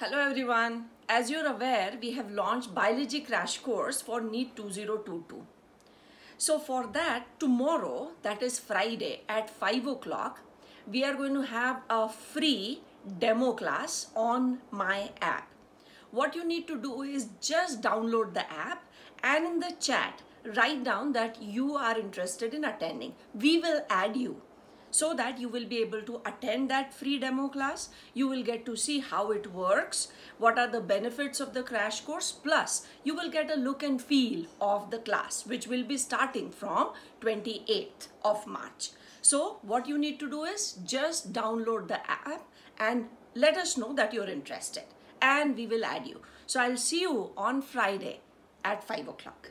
Hello everyone. As you're aware, we have launched Biology Crash Course for NEET 2022. So for that, tomorrow, that is Friday at 5 o'clock, we are going to have a free demo class on my app. What you need to do is just download the app and in the chat, write down that you are interested in attending. We will add you so that you will be able to attend that free demo class. You will get to see how it works, what are the benefits of the crash course, plus you will get a look and feel of the class, which will be starting from 28th of March. So what you need to do is just download the app and let us know that you're interested and we will add you. So I'll see you on Friday at 5 o'clock.